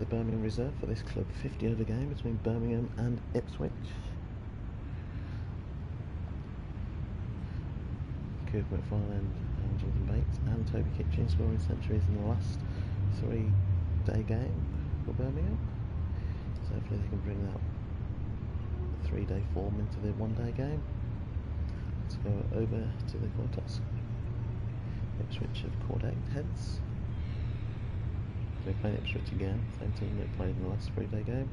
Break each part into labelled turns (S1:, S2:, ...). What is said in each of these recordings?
S1: the Birmingham reserve for this club 50 over game between Birmingham and Ipswich. Cooper McFarland and Jonathan Bates and Toby Kitchen scoring centuries in the last three day game for Birmingham. So hopefully they can bring that three day form into the one day game. Let's go over to the Quartos. Ipswich have caught eight heads. They're playing Ipswich again, same team they played in the last three day game.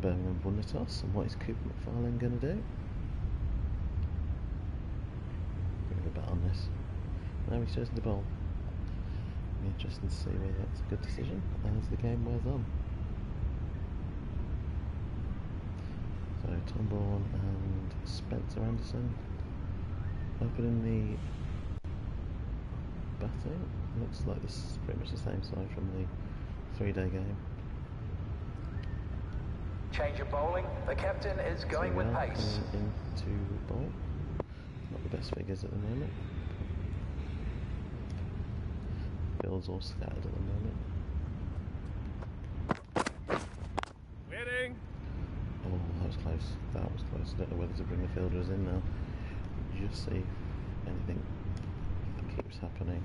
S1: Birmingham won the toss, and what is Cooper McFarlane going to do? Going to bet on this. Now he's chosen the ball. Be interesting to see whether that's a good decision as the game wears on. So Tom Braun and Spencer Anderson opening the batting. Looks like this is pretty much the same side from the three-day game.
S2: Change of bowling. The captain is going
S1: so
S2: with pace.
S1: coming into bowl. Not the best figures at the moment. Fields all scattered at the moment.
S3: Waiting.
S1: Oh, that was close. That was close. I Don't know whether to bring the fielders in now. Just see if anything keeps happening.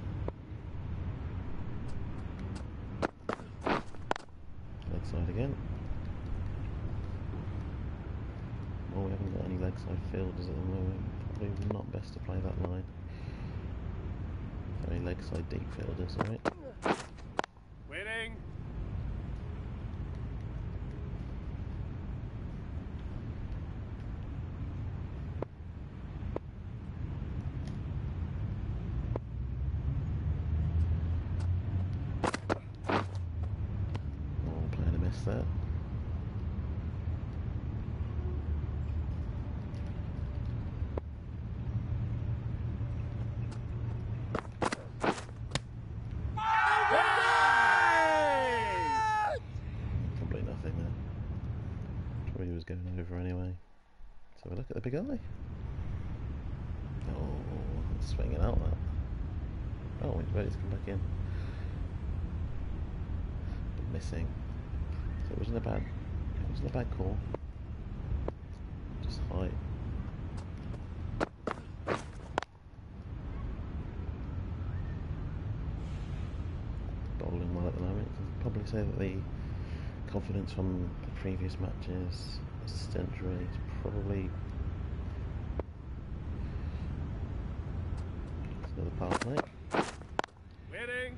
S1: Leg side again. Well, we haven't got any leg side fielders at the moment. Probably not best to play that line. Any leg side deep fielders, alright?
S3: Waiting.
S1: Oh, miss there. Nothing there. Probably was going over anyway. Let's have a look at the big eye. Oh, swinging out that. Oh, he's ready to come back in. But missing. So it wasn't a bad. It wasn't a bad call. Just height. Bowling well at the moment. I'd probably say that the confidence from the previous matches, century, is probably it's another power.
S3: Waiting.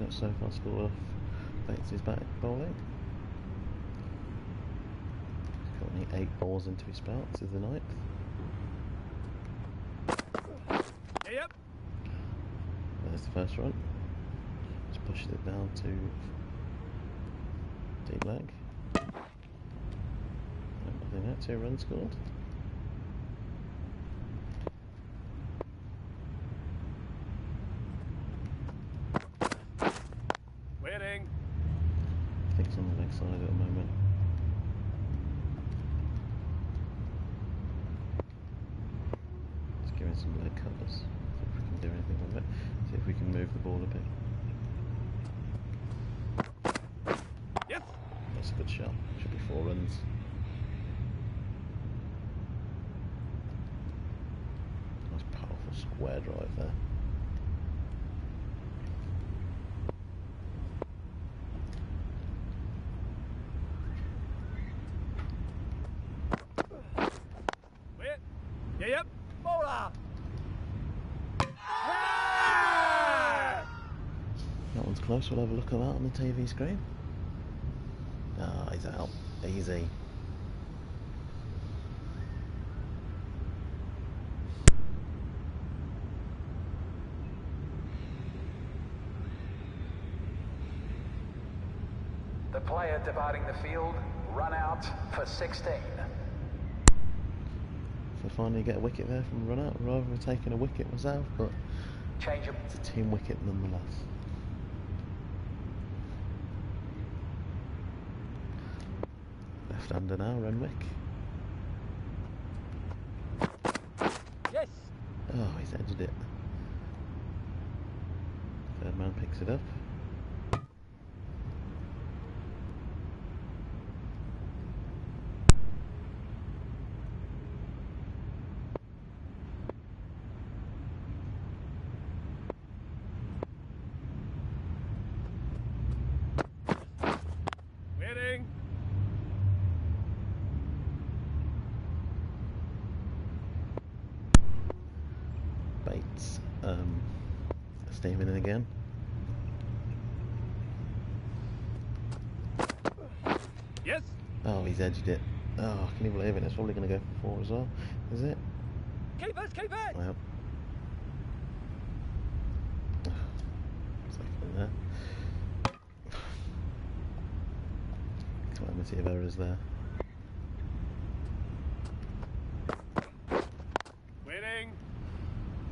S1: Got so far scored off his back bowling. He's currently eight balls into his spout. This is the ninth.
S3: Yep.
S1: There's the first run. Just pushes it down to deep leg. Nothing there, two runs scored.
S3: Waiting.
S1: I think it's on the leg side at the moment. Just giving some leg covers. See if we can do anything with it. See if we can move the ball a bit.
S3: Yes.
S1: That's a good shot. Should be four runs. Nice powerful square drive there.
S3: Wait. Yeah, yep. Bowler.
S1: That one's close. We'll have a look at that on the TV screen. Ah, he's out. Easy.
S2: The player departing the field, run out for 16.
S1: So finally get a wicket there from run out rather than taking a wicket myself, but
S2: Change
S1: it's a team wicket nonetheless. Left-hander now, Renwick.
S3: Yes.
S1: Oh, he's edged it. Third man picks it up.
S3: Waiting.
S1: Bates, um, steaming in again.
S3: Yes.
S1: Oh, he's edged it. Oh, can you believe it? It's probably going to go for four as well. Is it?
S3: Keep it. Keep it.
S1: Well. Second there. Calamity of errors there.
S3: Waiting.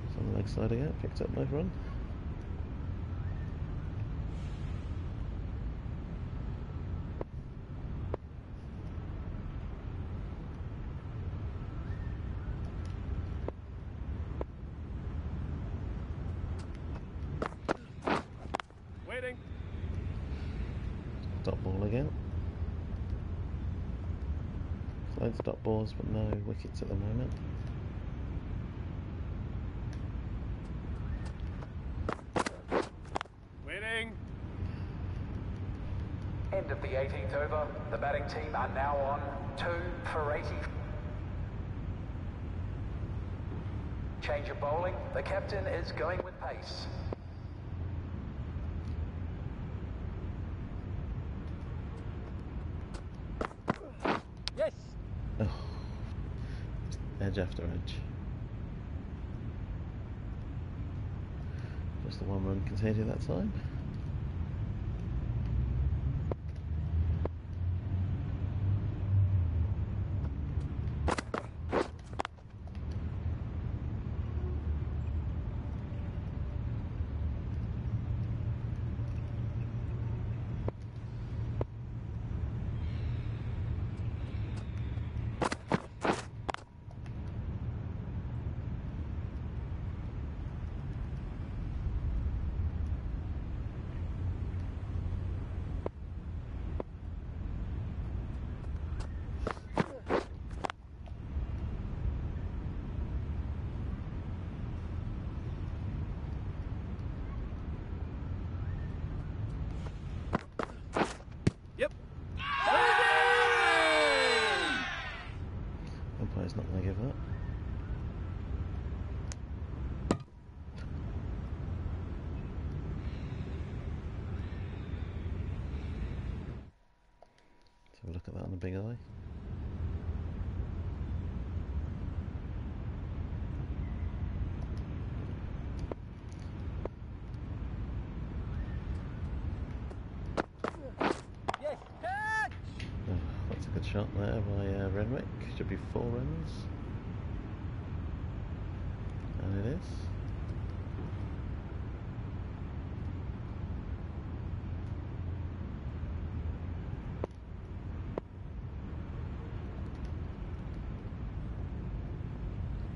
S1: It's on the leg side again. Picked up no run.
S3: Waiting.
S1: Dot ball again. Loads balls, but no wickets at the moment.
S3: Waiting.
S2: End of the 18th over. The batting team are now on two for 80. Change of bowling. The captain is going with pace.
S3: Yes.
S1: Oh, edge after edge. Just the one run conceded that time.
S3: Yep.
S1: Umpire's not going to give up. Let's have a look at that on the big eye.
S3: Yes. Catch.
S1: Oh, that's a good shot there by uh, Renwick. Should be four runs. And it is.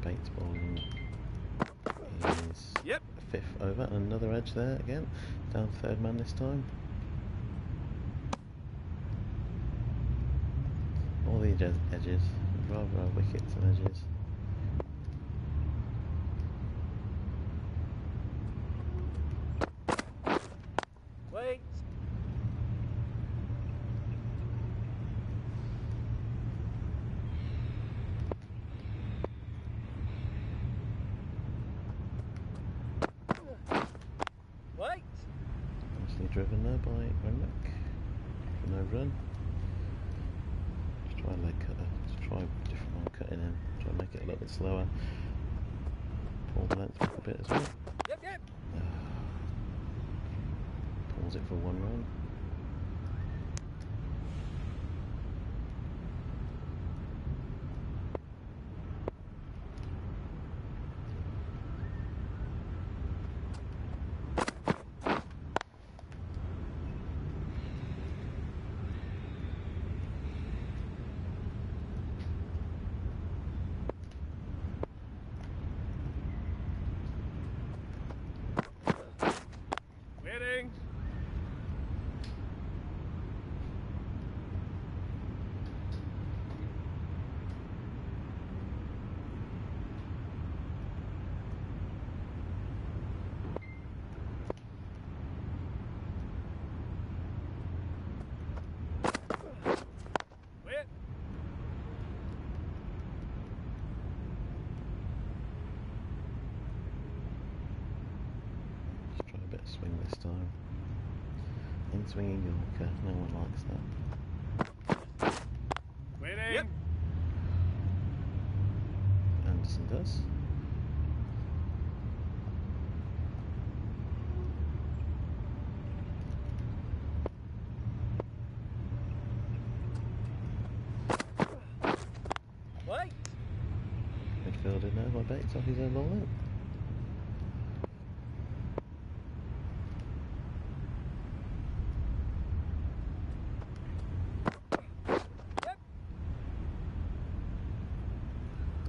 S1: Bates bowling is
S3: Yep.
S1: fifth over. And another edge there again. Down third man this time. All the edges, rather wickets and edges.
S3: Wait. Wait.
S1: Nicely driven there by Renwick. For no run. Just try a leg cutter. Just try a different one cutting in. Try and make it a little bit slower. Pull the length a bit as well.
S3: Yep. Yep.
S1: Pulls it for one run. Swinging Yorker. No one likes that.
S3: Waiting. Yep.
S1: Anderson does.
S3: Wait.
S1: Midfielder now by Bates off his own ball then.
S3: Yep.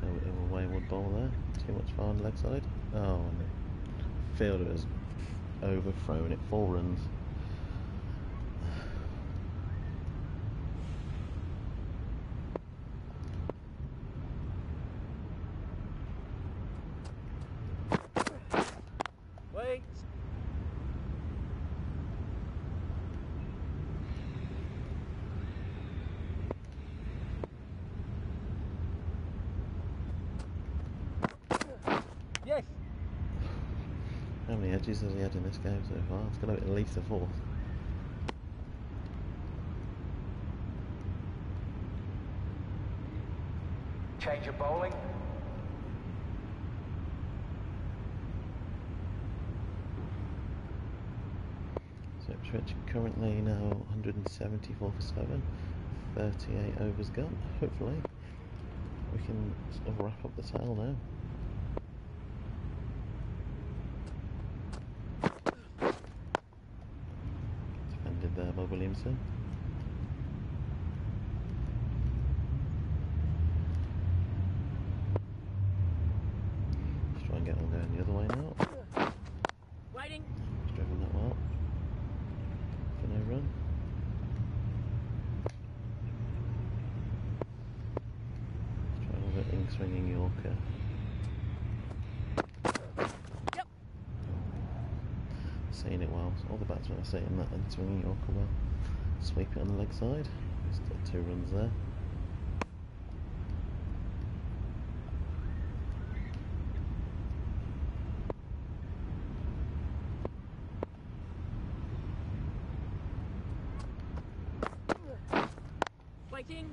S1: A, a wayward ball there. Too much on the leg side. Oh, and the fielder has overthrown it. Four runs.
S3: Wait. Yes.
S1: How many edges has he had in this game so far? It's got to be at least a fourth.
S2: Change of bowling.
S1: So Ipswich currently now 174 for 7, 38 overs gone. Hopefully we can sort of wrap up the tail now. Williamson. Let's try and get on going the other way now.
S3: Waiting.
S1: He's driven that well. For no run. Let's try another in swinging Yorker.
S3: Yep.
S1: Seeing it well. All the batsmen are seeing that in swinging Yorker well. Sweep it on the leg side. Two runs there.
S3: Waiting.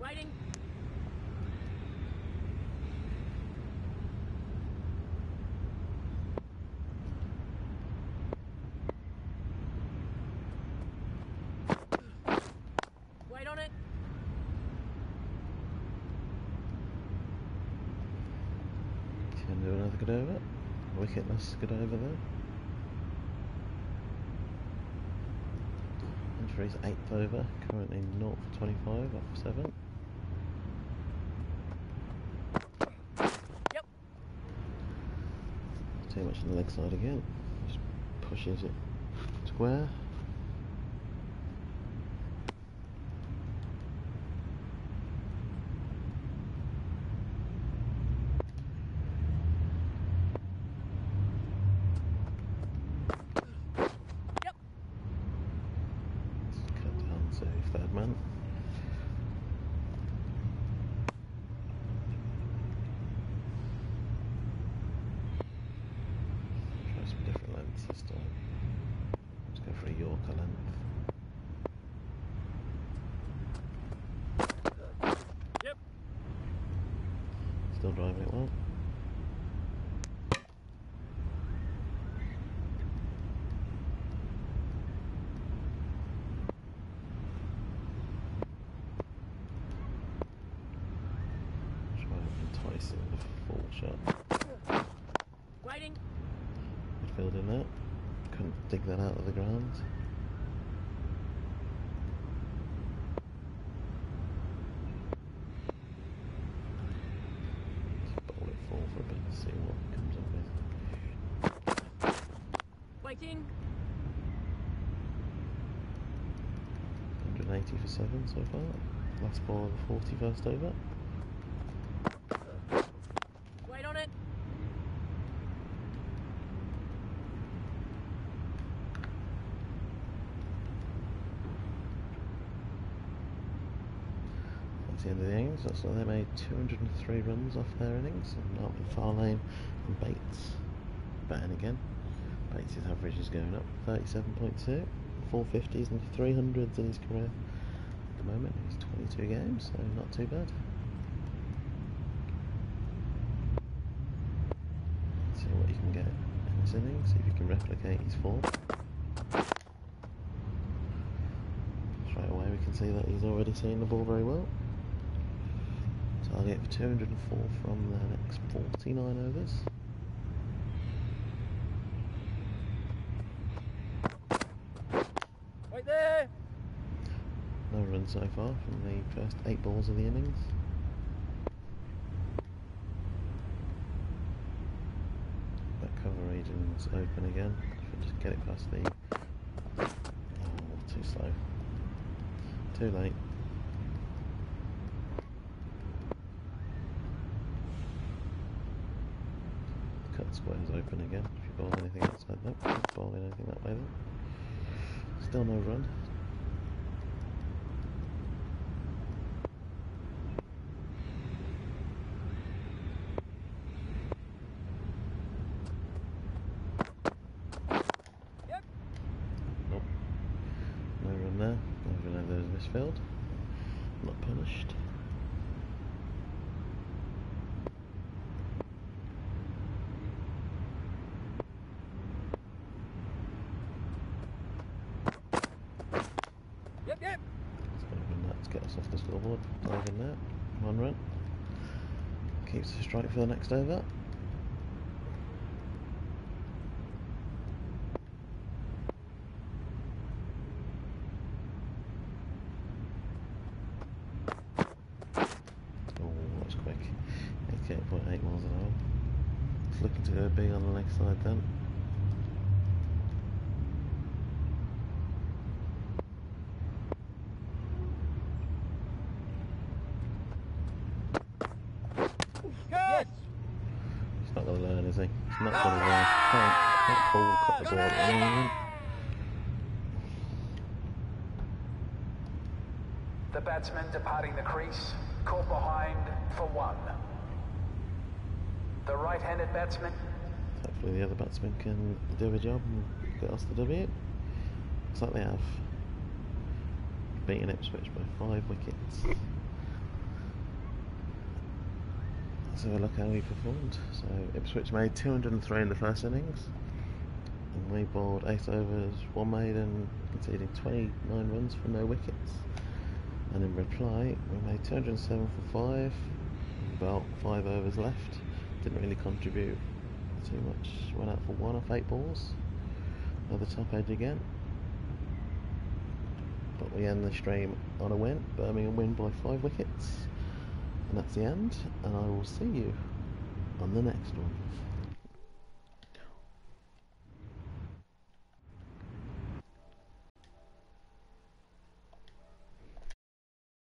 S3: Waiting. Wait on it.
S1: Do another good over. Wicketless good over there. For eighth over, currently 0 for 25 off 7.
S3: Yep.
S1: Too much on the leg side again. Just pushes it square.
S3: Yep.
S1: Just down to man. Try some different lengths this time. Let's go for a Yorker length.
S3: Yep.
S1: Still driving it well. Entice it shot.
S3: Waiting.
S1: Midfield in there. Couldn't dig that out of the ground. Just bowl it full for a bit and see what comes up with.
S3: Waiting.
S1: 180 for 7 so far. Last ball of the 41st over.
S3: Wait on it.
S1: The end of the innings. Why they made 203 runs off their innings. And Martin Farlane and Bates batting again. Bates' average is going up 37.2, 450s and 300s in his career. At the moment, he's 22 games, so not too bad. Let's See what you can get in this innings, see if you can replicate his form. Straight away, we can see that he's already seen the ball very well. Target for 204 from the next 49 overs.
S3: Wait there.
S1: No runs so far from the first eight balls of the innings. That cover region's open again. If we just get it past the. Oh, too slow. Too late. Cut square's open again. If you bowl anything outside that, can't bowl anything that way then. Still no run.
S3: Yep.
S1: Nope. No run there. Don't even know there's this field. Not punished.
S3: Yep,
S1: to get us off the scoreboard. Dive in there. One run. Keeps the strike for the next over. Oh, that was quick. 88.8 miles an hour. It's looking to go big on the leg side then.
S3: Yes.
S1: He's not going to learn, is he? He's not going to learn. Can't, can't pull cut the ball at the moment.
S2: The batsman departing the crease, caught behind for one. The right-handed batsman
S1: Hopefully the other batsman can do a job and get us the W. Looks like they have. Beaten Ipswich by five wickets. Let's have a look how we performed. So Ipswich made 203 in the first innings. And we bowled 8 overs, 1 maiden, conceding 29 runs for no wickets. And in reply, we made 207 for 5, about 5 overs left. Didn't really contribute too much. Went out for 1 off 8 balls. Another top edge again. But we end the stream on a win. Birmingham win by 5 wickets. And that's the end. And I will see you on the next one.